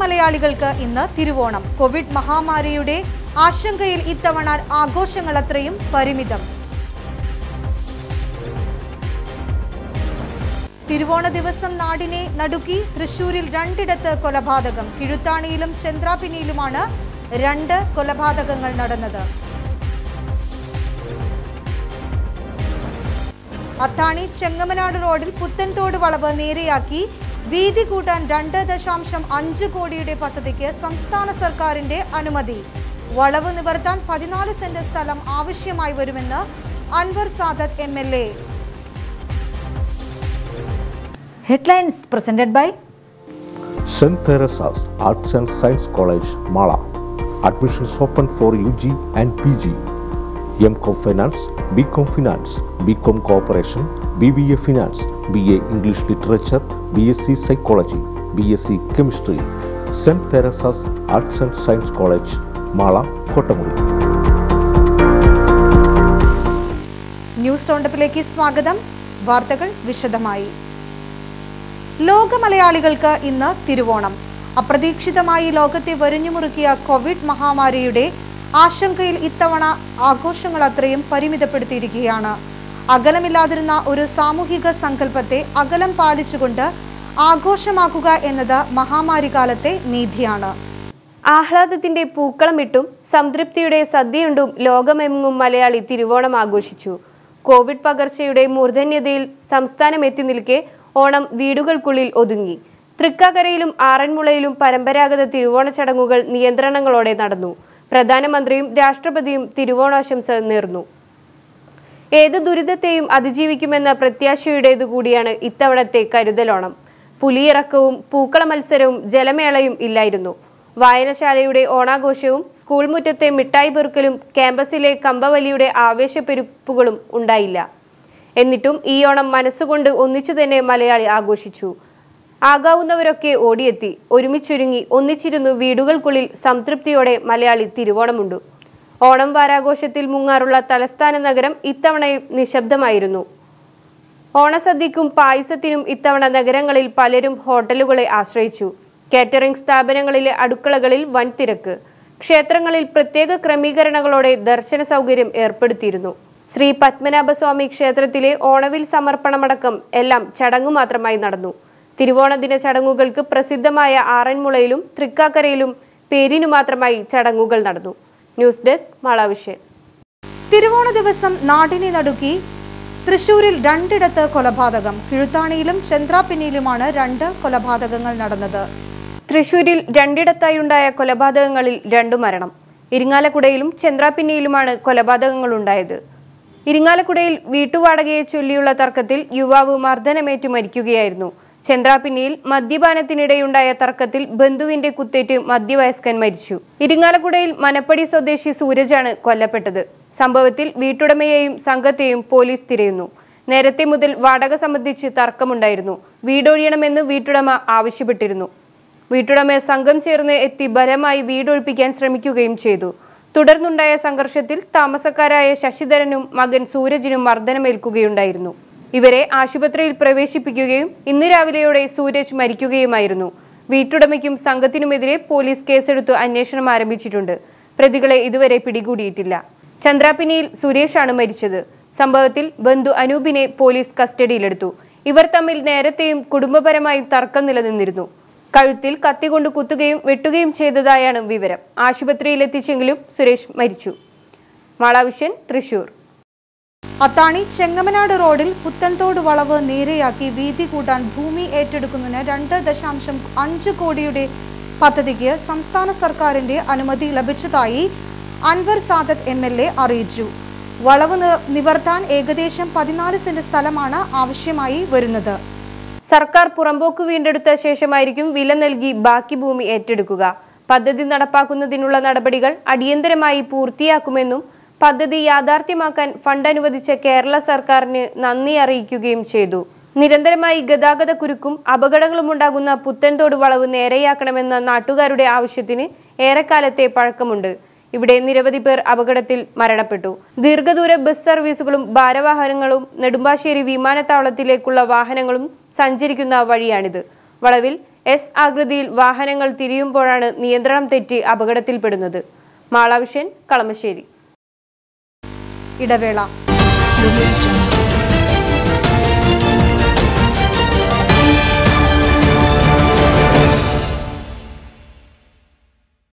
മലയാളികൾക്ക് ഇന്ന് തിരുവോണം. കോവിഡ് മഹാമാരിയുടെ ആശങ്കയിൽ ഇത്തവണ ആഘോഷങ്ങൾ അത്രയും പരിമിതം. തിരുവോണ ദിവസം നാടിനെ നടുക്കി തൃശൂരിൽ രണ്ടിടത്ത് കൊലപാതകം. കിഴുത്താണിയിലും ചന്ദ്രാപിനിയിലുമാണ് രണ്ട് കൊലപാതകങ്ങൾ നടന്നത്. അത്താണി ചെങ്ങമനാട് റോഡിൽ പുത്തൻതോട് വളവ് നേരെയാക്കി വീതി കൂട്ടാൻ രണ്ട് ദശാംശം അഞ്ച് കോടിയുടെ പദ്ധതിക്ക് സംസ്ഥാന സർക്കാരിന്റെ അനുമതി. വളവ് നിവർത്താൻ പതിനാല് സെന്റ് സ്ഥലം ആവശ്യമായി വരുമെന്ന് Anwar Sadath M L A. Headlines admissions open for U G and P Arts and Science College, Mala. Admissions open for UG and PG. MCom Finance, BCom Finance, BCom Cooperation, BBA Finance, BA English Literature, BSc Psychology, BSc Chemistry. St. Teresa's Arts and Science College, Mala, Kotamuri. News റൗണ്ടപ്പിലേക്ക് സ്വാഗതം വാർത്തകൾ വിശദമായി ലോക മലയാളികൾക്ക് ഇന്ന് തിരുവോണം അപ്രതീക്ഷിതമായി ലോകത്തെ വരിഞ്ഞുമുറുക്കിയ Covid മഹാമാരിയുടെ ആശങ്കയിൽ ഇത്തവണ ആഘോഷങ്ങൾ അത്രയും പരിമിതപ്പെടുത്തിയിരിക്കുകയാണ്. അകലമില്ലാതിരുന്ന ഒരു സാമൂഹിക സങ്കല്പത്തെ അകലം പാലിച്ചുകൊണ്ട് ആഘോഷമാക്കുക എന്നത് മഹാമാരി കാലത്തെ നീതിയാണ്. ആഹ്ലാദത്തിന്റെ പൂക്കളമിട്ടും സംതൃപ്തിയുടെ സദ്യയുണ്ടും ലോകമെങ്ങും മലയാളി തിരുവോണം ആഘോഷിച്ചു. കോവിഡ് പകർച്ചയുടെ മൂർധന്യതയിൽ സംസ്ഥാനം എത്തി നിൽക്കെ ഓണം വീടുകൾക്കുള്ളിൽ ഒതുങ്ങി. തൃക്കാക്കരയിലും ആറന്മുളയിലും പരമ്പരാഗത തിരുവോണ ചടങ്ങുകൾ നിയന്ത്രണങ്ങളോടെ നടന്നു. പ്രധാനമന്ത്രിയും രാഷ്ട്രപതിയും തിരുവോണാശംസ നേർന്നു. ഏത് ദുരിതത്തെയും അതിജീവിക്കുമെന്ന പ്രത്യാശയുടേതു കൂടിയാണ് ഇത്തവണത്തെ കരുതലോണം. പുലിയിറക്കവും പൂക്കള മത്സരവും ജലമേളയും ഇല്ലായിരുന്നു. വായനശാലയുടെ ഓണാഘോഷവും സ്കൂൾ മുറ്റത്തെ മിഠായി പെറുക്കലും ക്യാമ്പസിലെ കമ്പവലിയുടെ ആവേശപ്പെരുപ്പുകളും ഉണ്ടായില്ല. എന്നിട്ടും ഈ ഓണം മനസ്സുകൊണ്ട് ഒന്നിച്ചു തന്നെ മലയാളി ആഘോഷിച്ചു. ആകാവുന്നവരൊക്കെ ഓടിയെത്തി. ഒരുമിച്ചൊരുങ്ങി ഒന്നിച്ചിരുന്നു വീടുകൾക്കുള്ളിൽ സംതൃപ്തിയോടെ മലയാളി തിരുവോണമുണ്ടു. ഓണം വാരാഘോഷത്തിൽ മുങ്ങാറുള്ള തലസ്ഥാന നഗരം ഇത്തവണയും നിശബ്ദമായിരുന്നു. ഓണസദ്യക്കും പായസത്തിനും ഇത്തവണ നഗരങ്ങളിൽ പലരും ഹോട്ടലുകളെ ആശ്രയിച്ചു. കാറ്ററിംഗ് സ്ഥാപനങ്ങളിലെ അടുക്കളകളിൽ വൻ തിരക്ക്. ക്ഷേത്രങ്ങളിൽ പ്രത്യേക ക്രമീകരണങ്ങളോടെ ദർശന സൗകര്യം ഏർപ്പെടുത്തിയിരുന്നു. ശ്രീ പത്മനാഭസ്വാമി ക്ഷേത്രത്തിലെ ഓണവിൽ സമർപ്പണമടക്കം എല്ലാം ചടങ്ങു മാത്രമായി നടന്നു. തിരുവോണ ദിന ചടങ്ങുകൾക്ക് പ്രസിദ്ധമായ ആറന്മുളയിലും തൃക്കാക്കരയിലും പേരിനു മാത്രമായി ചടങ്ങുകൾ നടന്നു. ന്യൂസ് ഡെസ്ക് മാളാവിഷ്യൻ തിരുവോണ ദിവസം നാടിനെ നടുക്കി തൃശൂരിൽ രണ്ടിടത്ത് കൊലപാതകം. കിഴുത്താണിയിലും ചന്ദ്രാപിന്നിയിലുമാണ് രണ്ട് കൊലപാതകങ്ങൾ നടന്നത്. തൃശൂരിൽ രണ്ടിടത്തായുണ്ടായ കൊലപാതകങ്ങളിൽ രണ്ടു മരണം. ഇരിങ്ങാലക്കുടയിലും ചന്ദ്രാപിന്നിയിലുമാണ് കൊലപാതകങ്ങളുണ്ടായത് ഇരിങ്ങാലക്കുടയിൽ വീട്ടുവാടകയെ ചൊല്ലിയുള്ള തർക്കത്തിൽ യുവാവ് മർദ്ദനമേറ്റു മരിക്കുകയായിരുന്നു. ചന്ദ്രാപിന്നിയിൽ മദ്യപാനത്തിനിടെയുണ്ടായ തർക്കത്തിൽ ബന്ധുവിന്റെ കുത്തേറ്റ് മധ്യവയസ്കൻ മരിച്ചു. ഇരിങ്ങാലക്കുടയിൽ മനപ്പടി സ്വദേശി സൂരജാണ് കൊല്ലപ്പെട്ടത്. സംഭവത്തിൽ വീട്ടുടമയെയും സംഘത്തെയും പോലീസ് തിരയുന്നു. നേരത്തെ മുതൽ വാടക സംബന്ധിച്ച് തർക്കമുണ്ടായിരുന്നു. വീടൊഴിയണമെന്ന് വീട്ടുടമ ആവശ്യപ്പെട്ടിരുന്നു. വീട്ടുടമ സംഘം ചേർന്ന് എത്തി ബലമായി വീടൊഴിപ്പിക്കാൻ ശ്രമിക്കുകയും ചെയ്തു. തുടർന്നുണ്ടായ സംഘർഷത്തിൽ താമസക്കാരായ ശശിധരനും മകൻ സൂരജിനും മർദ്ദനമേൽക്കുകയുണ്ടായിരുന്നു. ഇവരെ ആശുപത്രിയിൽ പ്രവേശിപ്പിക്കുകയും ഇന്ന് രാവിലെയോടെ സൂരജ് മരിക്കുകയുമായിരുന്നു. വീട്ടുടമയ്ക്കും സംഘത്തിനുമെതിരെ പോലീസ് കേസെടുത്ത് അന്വേഷണം ആരംഭിച്ചിട്ടുണ്ട്. പ്രതികളെ ഇതുവരെ പിടികൂടിയിട്ടില്ല. ചന്ദ്രാപിനിയിൽ സുരേഷാണ് മരിച്ചത്. സംഭവത്തിൽ ബന്ധു അനൂപിനെ പോലീസ് കസ്റ്റഡിയിലെടുത്തു. ഇവർ തമ്മിൽ നേരത്തെയും കുടുംബപരമായും തർക്കം നിലനിന്നിരുന്നു. കഴുത്തിൽ കത്തികൊണ്ട് കുത്തുകയും വെട്ടുകയും ചെയ്തതായാണ് വിവരം. ആശുപത്രിയിലെത്തിച്ചെങ്കിലും സുരേഷ് മരിച്ചു. മാളാവിഷ്യൻ തൃശൂർ. അത്താണി ചെങ്ങമനാട് റോഡിൽ പുത്തൻതോട് വളവ് നേരെയാക്കി വീതി കൂട്ടാൻ ഭൂമി ഏറ്റെടുക്കുന്നതിന് രണ്ട് ദശാംശം അഞ്ച് കോടിയുടെ പദ്ധതിക്ക് സംസ്ഥാന സർക്കാരിന്റെ അനുമതി ലഭിച്ചതായി Anwar Sadath M L A അറിയിച്ചു. വളവ് നിവർത്താൻ ഏകദേശം പതിനാല് സെന്റ് സ്ഥലമാണ് ആവശ്യമായി വരുന്നത്. സർക്കാർ പുറമ്പോക്ക് വീണ്ടെടുത്ത ശേഷമായിരിക്കും വില നൽകി ബാക്കി ഭൂമി ഏറ്റെടുക്കുക. പദ്ധതി നടപ്പാക്കുന്നതിനുള്ള നടപടികൾ അടിയന്തരമായി പൂർത്തിയാക്കുമെന്നും പദ്ധതി യാഥാർത്ഥ്യമാക്കാൻ ഫണ്ട് അനുവദിച്ച കേരള സർക്കാരിന് നന്ദി അറിയിക്കുകയും ചെയ്തു. നിരന്തരമായി ഗതാഗത കുരുക്കും അപകടങ്ങളും ഉണ്ടാകുന്ന പുത്തൻതോട് വളവ് നേരെയാക്കണമെന്ന നാട്ടുകാരുടെ ആവശ്യത്തിന് ഏറെക്കാലത്തെ പഴക്കമുണ്ട്. ഇവിടെ നിരവധി പേർ അപകടത്തിൽ മരണപ്പെട്ടു. ദീർഘദൂര ബസ് സർവീസുകളും ഭാരവാഹനങ്ങളും നെടുമ്പാശ്ശേരി വിമാനത്താവളത്തിലേക്കുള്ള വാഹനങ്ങളും സഞ്ചരിക്കുന്ന വഴിയാണിത്. വളവിൽ എസ് ആകൃതിയിൽ വാഹനങ്ങൾ തിരിയുമ്പോഴാണ് നിയന്ത്രണം തെറ്റി അപകടത്തിൽപ്പെടുന്നത്. മാളാവിഷൻ കളമശ്ശേരി. ഇടവേള.